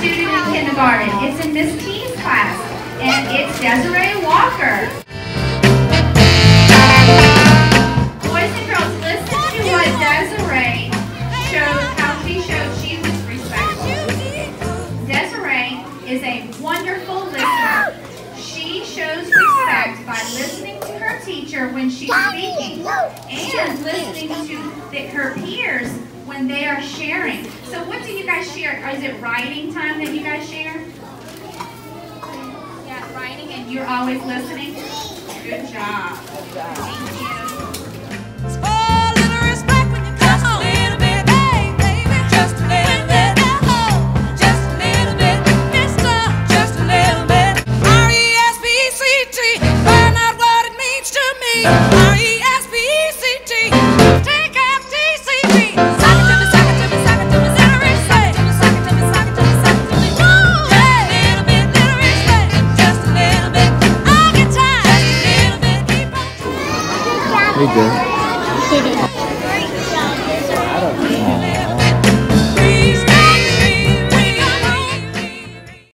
student in kindergarten. It's in Miss T's class, and it's Desiree Walker. Boys and girls, listen to what Desiree showed, how she showed she was respectful. Desiree is a wonderful listener. She shows respect by listening to her teacher when she's speaking and listening to the, her peers when they are sharing. So what do you guys share? Is it writing time that you guys share? Yeah, writing and you're always listening? Good job. Thank you. R-E-S-P-E-C-T, Hey, good.